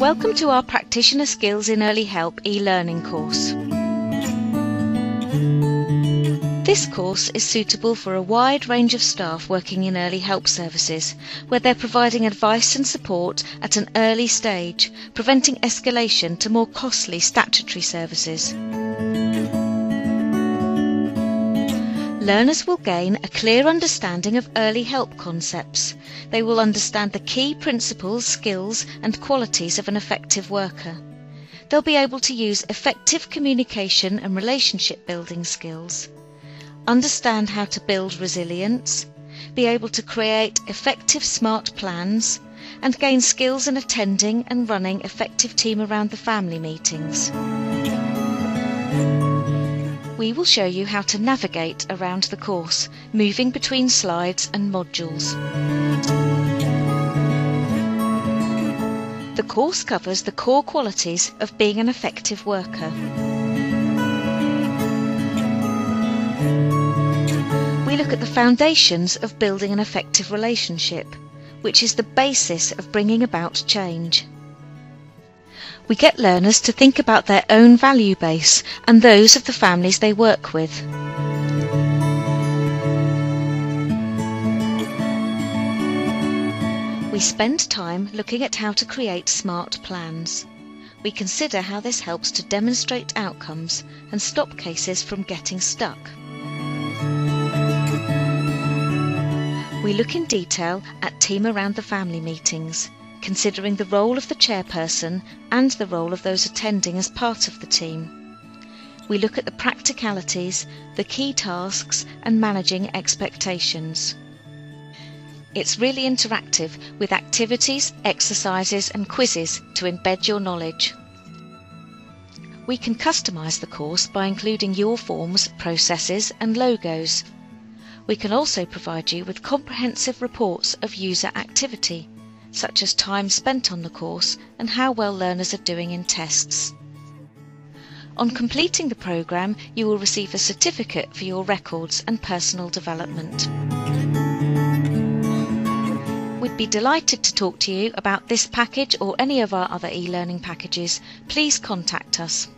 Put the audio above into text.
Welcome to our Practitioner Skills in Early Help e-learning course. This course is suitable for a wide range of staff working in early help services, where they're providing advice and support at an early stage, preventing escalation to more costly statutory services. Learners will gain a clear understanding of early help concepts. They will understand the key principles, skills, and qualities of an effective worker. They'll be able to use effective communication and relationship building skills, understand how to build resilience, be able to create effective smart plans, and gain skills in attending and running effective team around the family meetings we will show you how to navigate around the course, moving between slides and modules. The course covers the core qualities of being an effective worker. We look at the foundations of building an effective relationship, which is the basis of bringing about change we get learners to think about their own value base and those of the families they work with. We spend time looking at how to create smart plans. We consider how this helps to demonstrate outcomes and stop cases from getting stuck. We look in detail at team around the family meetings considering the role of the chairperson and the role of those attending as part of the team. We look at the practicalities, the key tasks, and managing expectations. It's really interactive with activities, exercises, and quizzes to embed your knowledge. We can customise the course by including your forms, processes, and logos. We can also provide you with comprehensive reports of user activity such as time spent on the course and how well learners are doing in tests. On completing the programme, you will receive a certificate for your records and personal development. We'd be delighted to talk to you about this package or any of our other e-learning packages. Please contact us.